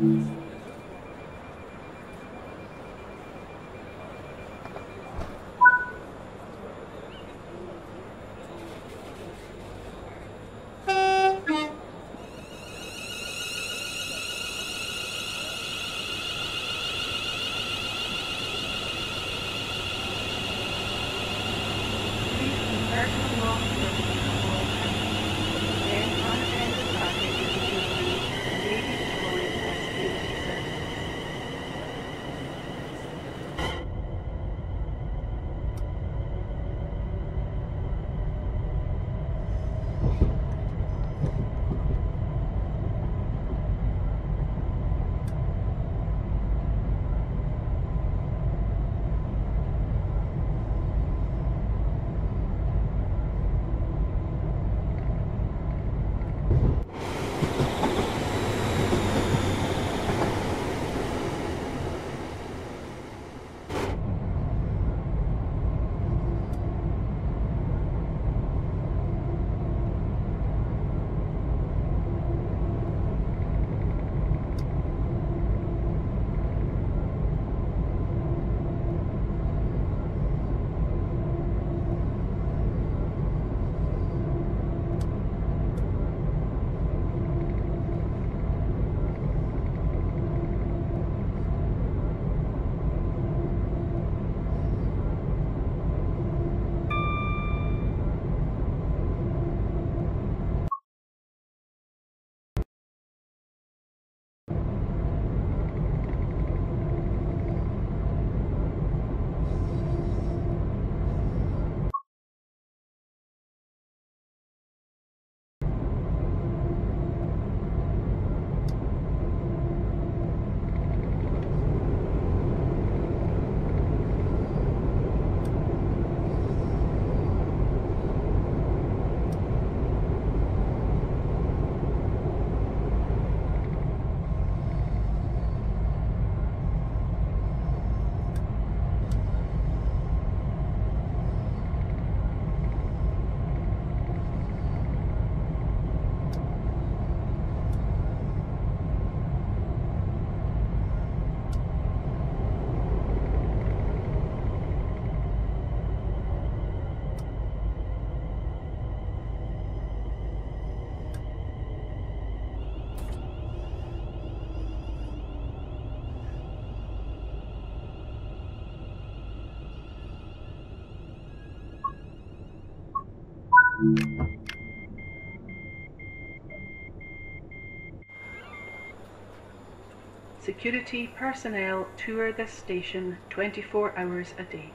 Please Security personnel tour this station 24 hours a day.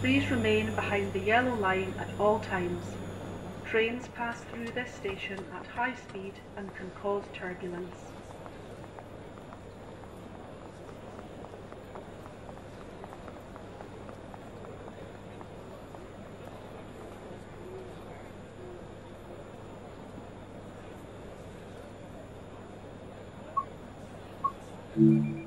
Please remain behind the yellow line at all times. Trains pass through this station at high speed and can cause turbulence. Please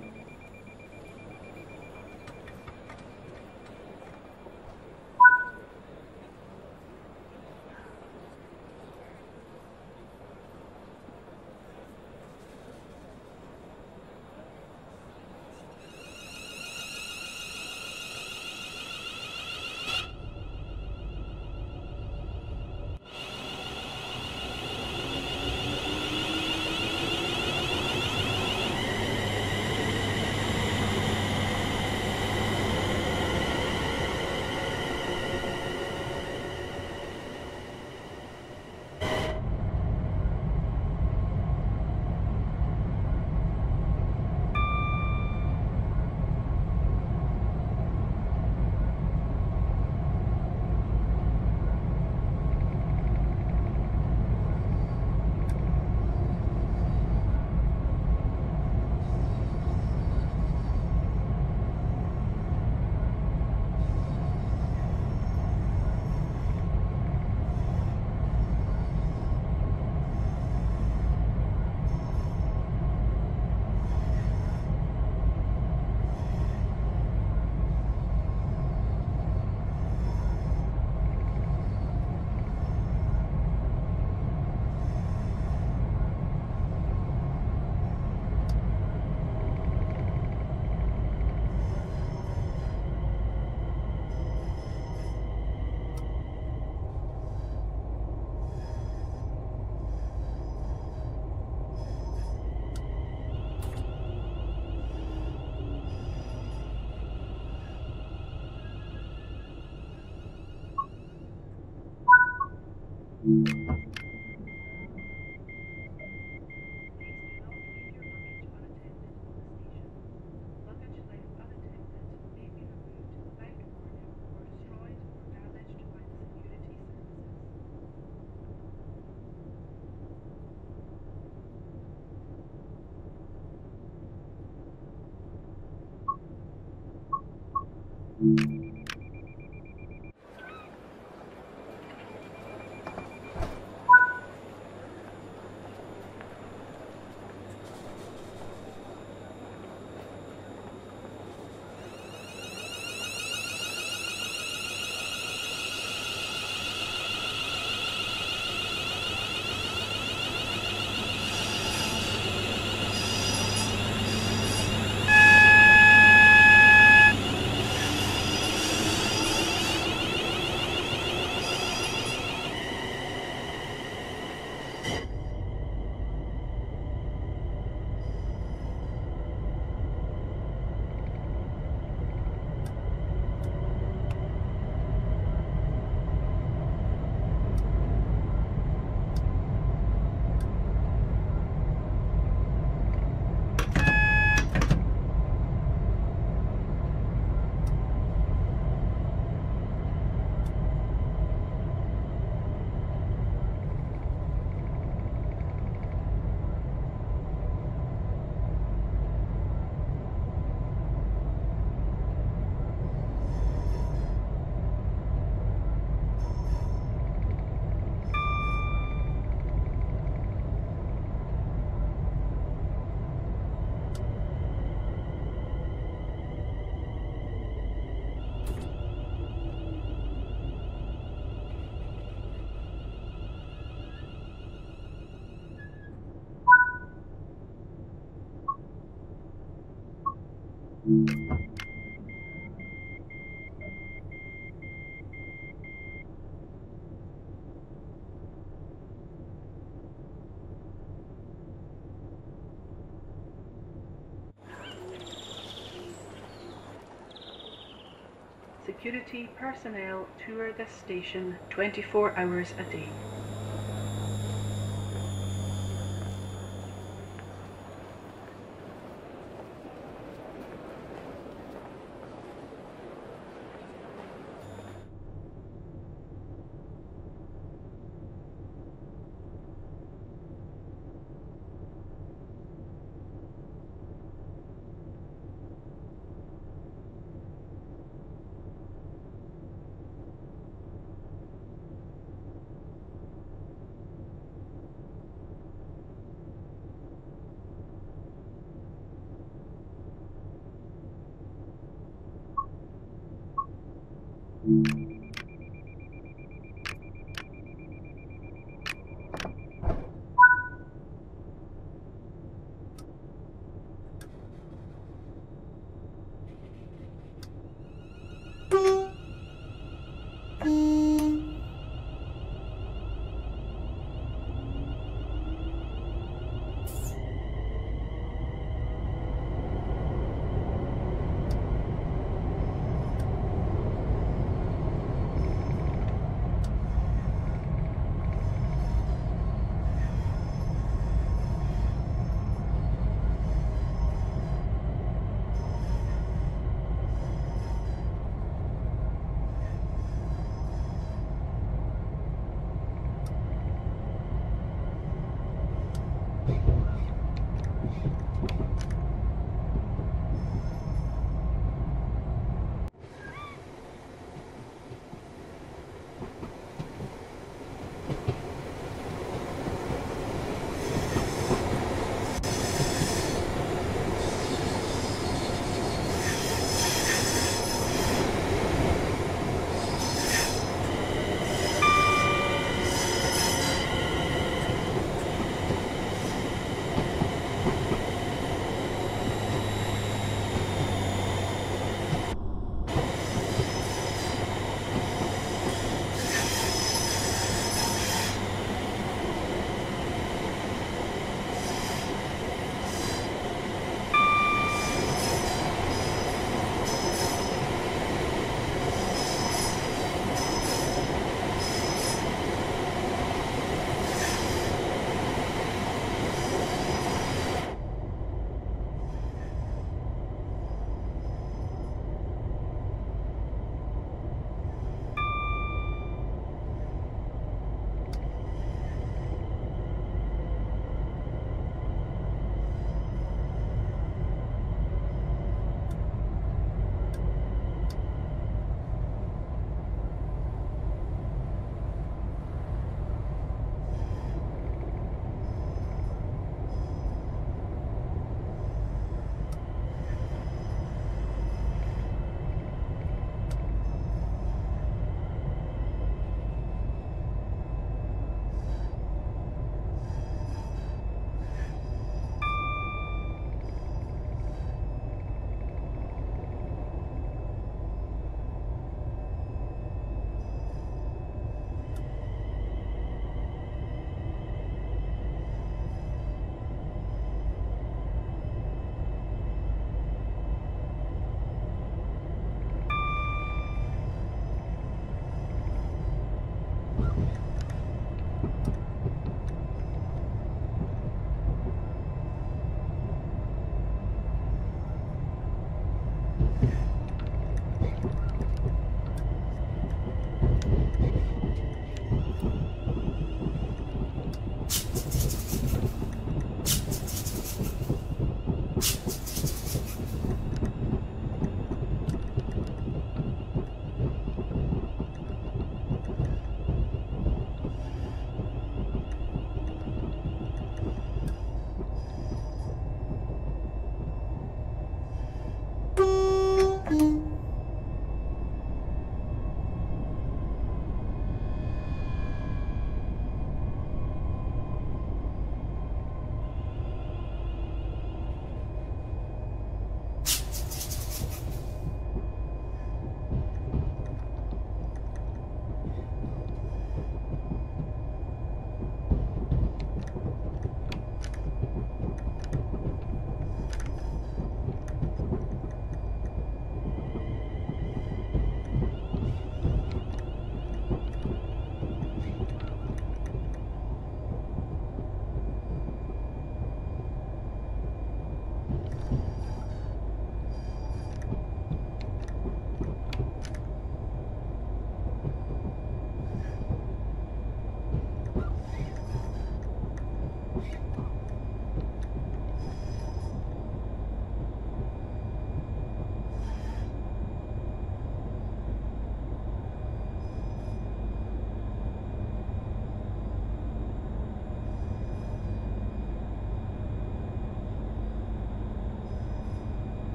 Security personnel tour this station 24 hours a day.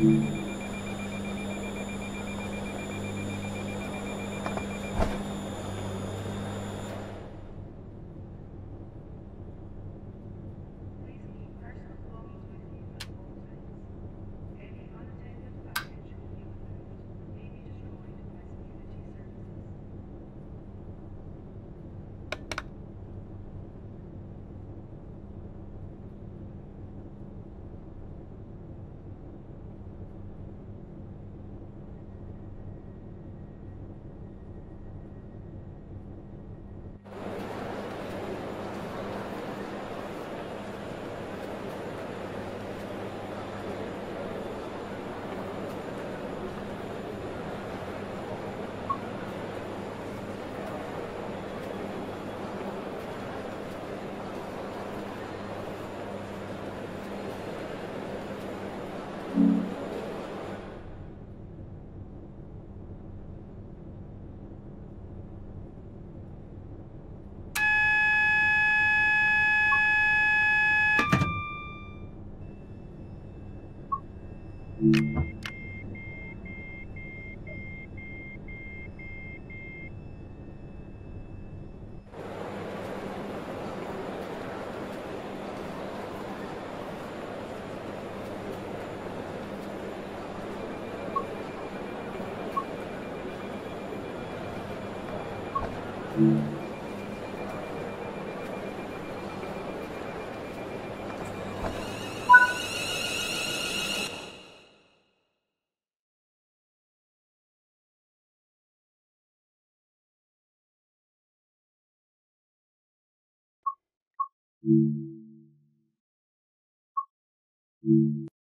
Please Thank you.